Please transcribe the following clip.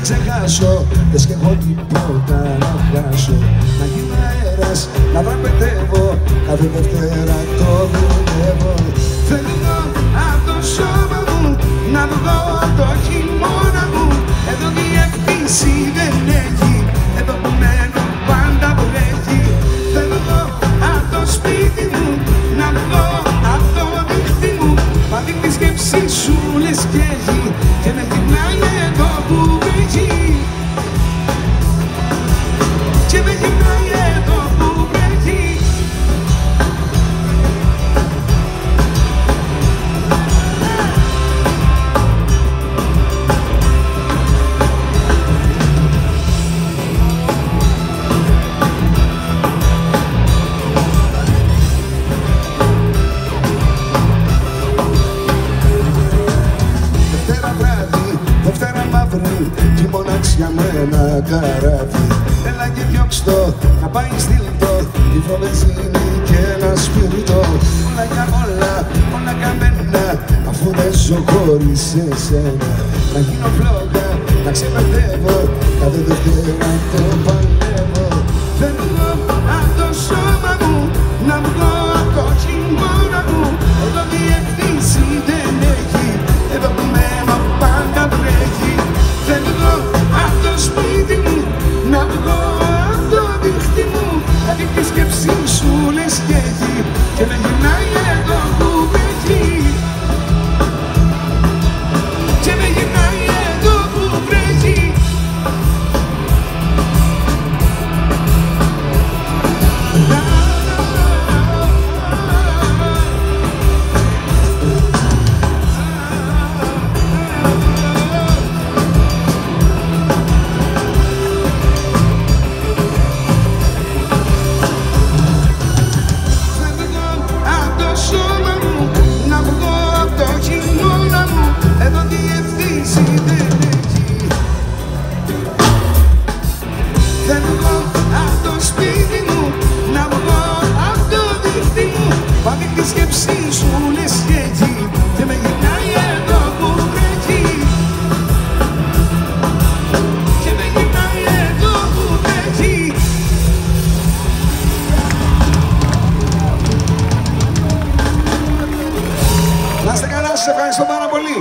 ξεχάσω Δες και έχω τίποτα να χάσω Να γίνω αέρας, να δραπετεύω Κάθε Δευτέρα η μοναξιά με ένα καράβι. Έλα και διώξτο, να πάει στυλτό Τη φροβεζίνη και ένα σπιρτό Όλα για όλα, όλα καμένα Αφού δεν ζω χωρίς εσένα. Να γίνω φλόγα, να ξεπετεύω Κάθε Δευτέρα σκέψη σου λες και έχει Και με γυρνάει Φεύγω από το σπίτι μου Να βγω από το δίχτυ μου. Πάμε τη σκέψη σου λες και εκεί Και με γυρνάει εδώ που βρέχει. Και με γυρνάει εδώ που βρέχει. Να είστε καλά, σας ευχαριστώ πάρα πολύ.